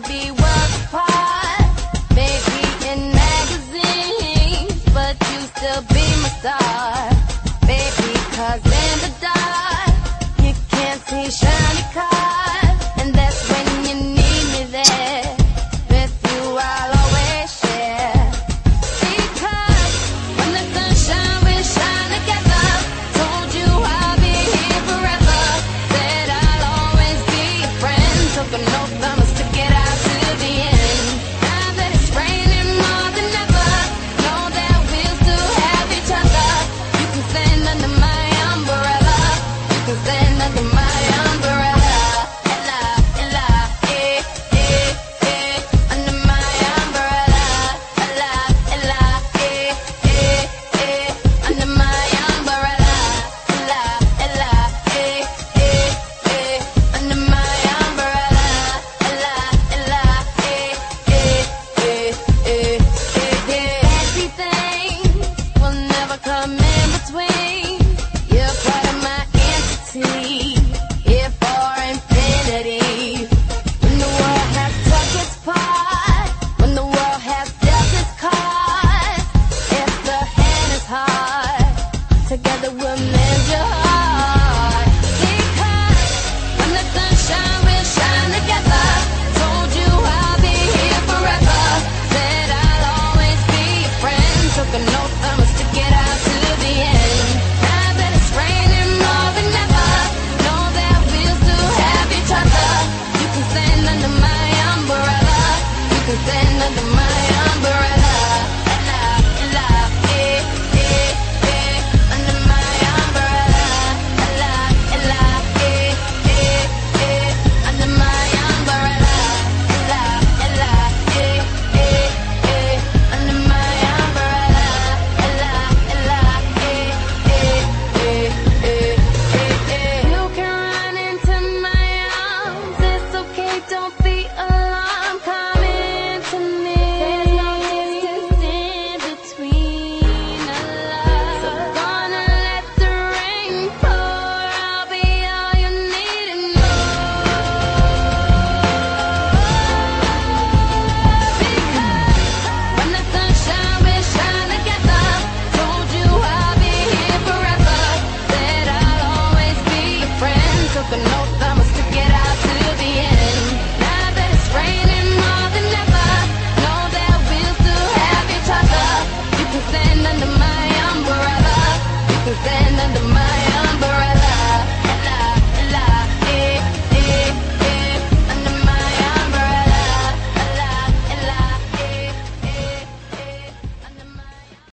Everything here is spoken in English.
be what